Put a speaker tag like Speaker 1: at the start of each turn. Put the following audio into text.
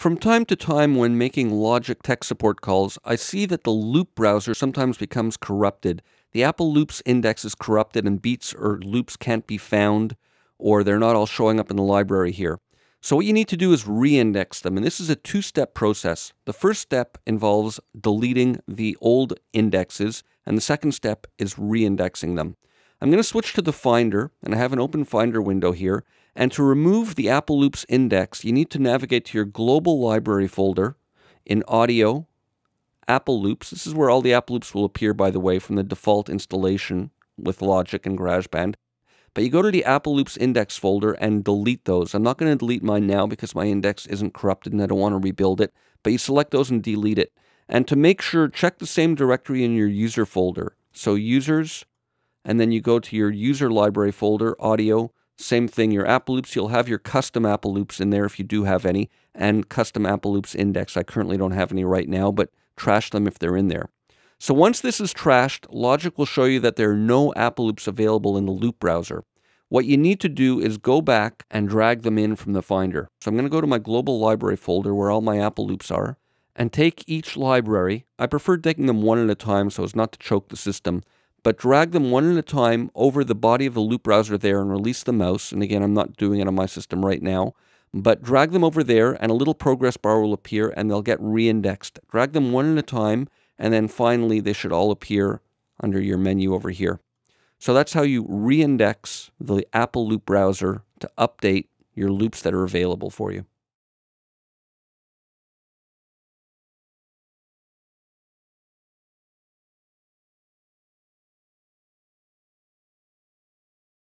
Speaker 1: From time to time, when making Logic tech support calls, I see that the loop browser sometimes becomes corrupted. The Apple Loops index is corrupted and beats or loops can't be found, or they're not all showing up in the library here. So what you need to do is re-index them, and this is a two-step process. The first step involves deleting the old indexes, and the second step is re-indexing them. I'm going to switch to the Finder, and I have an open Finder window here, and to remove the Apple Loops index, you need to navigate to your global library folder in Audio, Apple Loops. This is where all the Apple Loops will appear, by the way, from the default installation with Logic and GarageBand. But you go to the Apple Loops index folder and delete those. I'm not going to delete mine now because my index isn't corrupted and I don't want to rebuild it. But you select those and delete it. And to make sure, check the same directory in your user folder. So users, and then you go to your user library folder, audio, same thing, your Apple Loops, you'll have your custom Apple Loops in there if you do have any, and custom Apple Loops index. I currently don't have any right now, but trash them if they're in there. So once this is trashed, Logic will show you that there are no Apple Loops available in the Loop browser. What you need to do is go back and drag them in from the Finder. So I'm going to go to my global library folder where all my Apple Loops are, and take each library. I prefer taking them one at a time so as not to choke the system but drag them one at a time over the body of the loop browser there and release the mouse. And again, I'm not doing it on my system right now, but drag them over there and a little progress bar will appear and they'll get re-indexed. Drag them one at a time and then finally they should all appear under your menu over here. So that's how you re-index the Apple Loop browser to update your loops that are available for you.